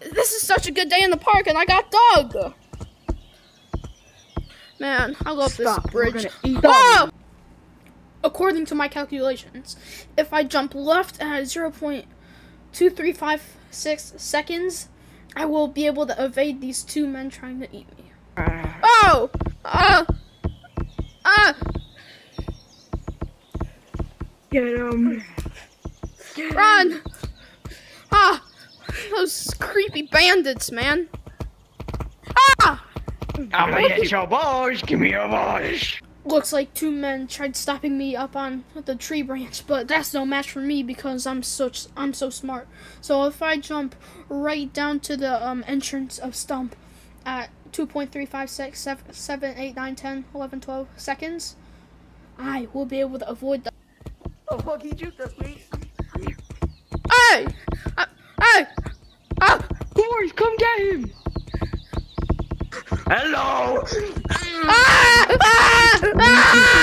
this is such a good day in the park, and I got dog. Man, I love Stop, this bridge. gonna Oh! According to my calculations, if I jump left at 0.2356 seconds, I will be able to evade these two men trying to eat me. Oh! Ah! Ah! Get him. Run! Ah! Those creepy bandits, man. Ah! I'm gonna get your boys. Give me your boys. Looks like two men tried stopping me up on the tree branch, but that's no match for me because I'm such I'm so smart. So if I jump right down to the um, entrance of Stump at 2.356 7, 7 8 9 10 11 12 seconds, I will be able to avoid the Oh fuck, he juked us, mate. Come get him! Hello! ah! Ah! Ah!